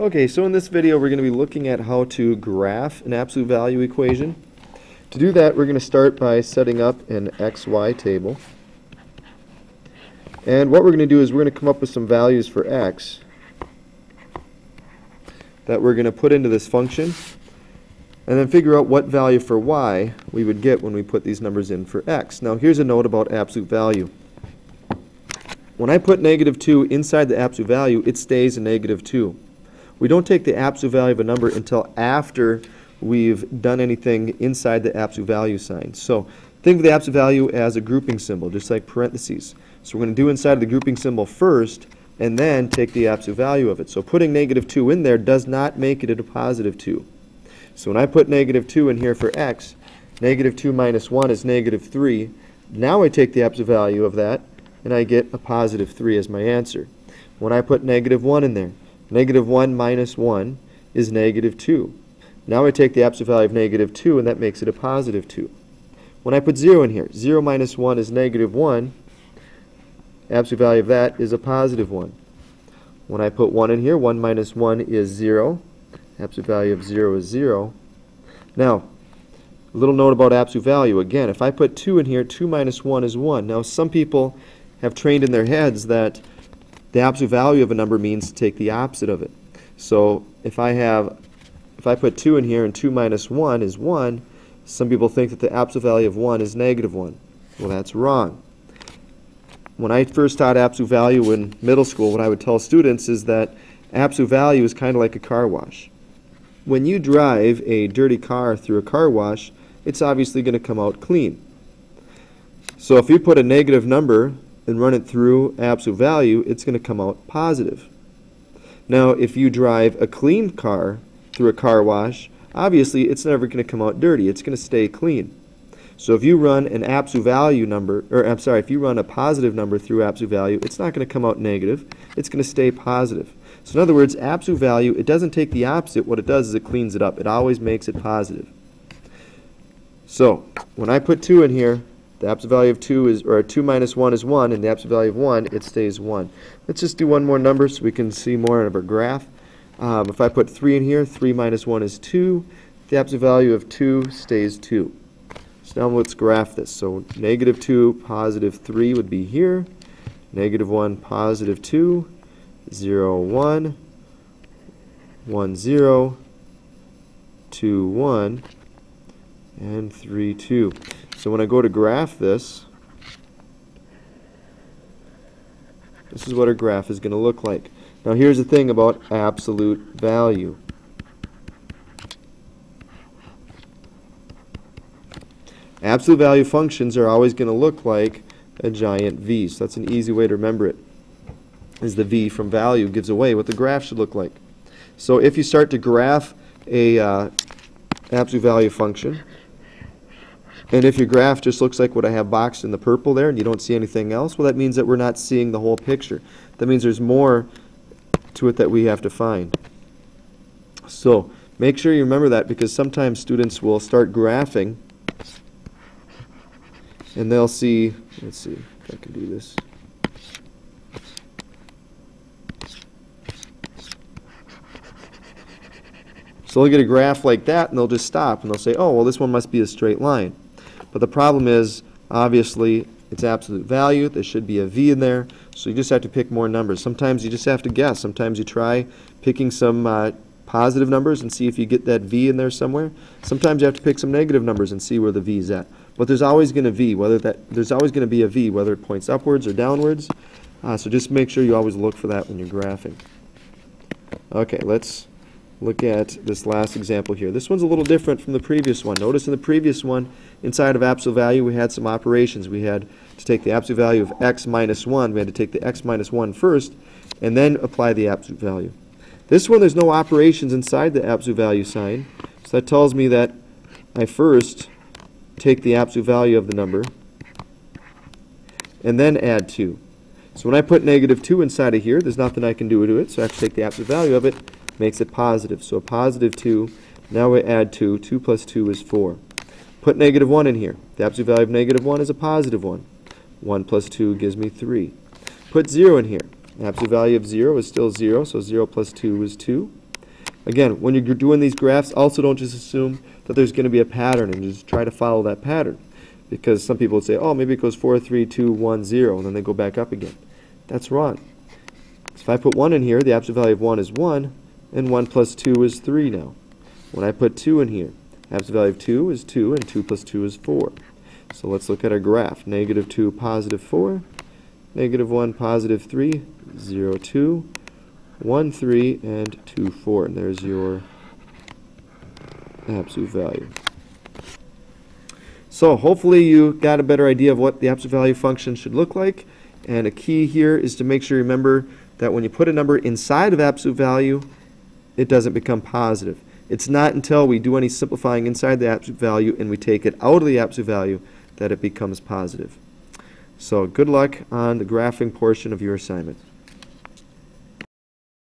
Okay, so in this video we're going to be looking at how to graph an absolute value equation. To do that we're going to start by setting up an xy table. And what we're going to do is we're going to come up with some values for x that we're going to put into this function and then figure out what value for y we would get when we put these numbers in for x. Now here's a note about absolute value. When I put negative 2 inside the absolute value, it stays a negative 2. We don't take the absolute value of a number until after we've done anything inside the absolute value sign. So think of the absolute value as a grouping symbol, just like parentheses. So we're going to do inside of the grouping symbol first, and then take the absolute value of it. So putting negative 2 in there does not make it a positive 2. So when I put negative 2 in here for x, negative 2 minus 1 is negative 3. Now I take the absolute value of that, and I get a positive 3 as my answer. When I put negative 1 in there, Negative 1 minus 1 is negative 2. Now I take the absolute value of negative 2, and that makes it a positive 2. When I put 0 in here, 0 minus 1 is negative 1. Absolute value of that is a positive 1. When I put 1 in here, 1 minus 1 is 0. Absolute value of 0 is 0. Now, a little note about absolute value. Again, if I put 2 in here, 2 minus 1 is 1. Now, some people have trained in their heads that the absolute value of a number means to take the opposite of it. So if I have, if I put 2 in here and 2 minus 1 is 1, some people think that the absolute value of 1 is negative 1. Well, that's wrong. When I first taught absolute value in middle school, what I would tell students is that absolute value is kind of like a car wash. When you drive a dirty car through a car wash, it's obviously going to come out clean. So if you put a negative number and run it through absolute value, it's going to come out positive. Now, if you drive a clean car through a car wash, obviously it's never going to come out dirty. It's going to stay clean. So if you run an absolute value number, or I'm sorry, if you run a positive number through absolute value, it's not going to come out negative. It's going to stay positive. So in other words, absolute value, it doesn't take the opposite. What it does is it cleans it up. It always makes it positive. So when I put 2 in here, the absolute value of 2 is, or 2 minus 1 is 1, and the absolute value of 1, it stays 1. Let's just do one more number so we can see more of our graph. Um, if I put 3 in here, 3 minus 1 is 2. The absolute value of 2 stays 2. So now let's graph this. So negative 2, positive 3 would be here. Negative 1, positive 2. 0, 1. 1, 0. 2, 1. And 3, 2. So when I go to graph this, this is what our graph is going to look like. Now here's the thing about absolute value. Absolute value functions are always going to look like a giant V. So that's an easy way to remember it. Is the V from value gives away what the graph should look like. So if you start to graph a uh, absolute value function, and if your graph just looks like what I have boxed in the purple there and you don't see anything else, well that means that we're not seeing the whole picture. That means there's more to it that we have to find. So make sure you remember that because sometimes students will start graphing and they'll see, let's see if I can do this. So they'll get a graph like that and they'll just stop and they'll say, oh, well this one must be a straight line. But the problem is, obviously, it's absolute value. There should be a v in there. So you just have to pick more numbers. Sometimes you just have to guess. Sometimes you try picking some uh, positive numbers and see if you get that v in there somewhere. Sometimes you have to pick some negative numbers and see where the v is at. But there's always going to v, whether that there's always going to be a v, whether it points upwards or downwards. Uh, so just make sure you always look for that when you're graphing. Okay, let's look at this last example here. This one's a little different from the previous one. Notice in the previous one, inside of absolute value, we had some operations. We had to take the absolute value of x minus 1. We had to take the x minus 1 first, and then apply the absolute value. This one, there's no operations inside the absolute value sign. So that tells me that I first take the absolute value of the number, and then add 2. So when I put negative 2 inside of here, there's nothing I can do to it, so I have to take the absolute value of it, makes it positive. So a positive 2, now we add 2. 2 plus 2 is 4. Put negative 1 in here. The absolute value of negative 1 is a positive 1. 1 plus 2 gives me 3. Put 0 in here. The absolute value of 0 is still 0, so 0 plus 2 is 2. Again, when you're doing these graphs, also don't just assume that there's going to be a pattern and just try to follow that pattern. Because some people would say, oh, maybe it goes 4, 3, 2, 1, 0, and then they go back up again. That's wrong. So if I put 1 in here, the absolute value of 1 is 1, and 1 plus 2 is 3 now. When I put 2 in here, absolute value of 2 is 2, and 2 plus 2 is 4. So let's look at our graph. Negative 2, positive 4, negative 1, positive 3, 0, 2, 1, 3, and 2, 4. And there's your absolute value. So hopefully you got a better idea of what the absolute value function should look like. And a key here is to make sure you remember that when you put a number inside of absolute value, it doesn't become positive. It's not until we do any simplifying inside the absolute value and we take it out of the absolute value that it becomes positive. So good luck on the graphing portion of your assignment.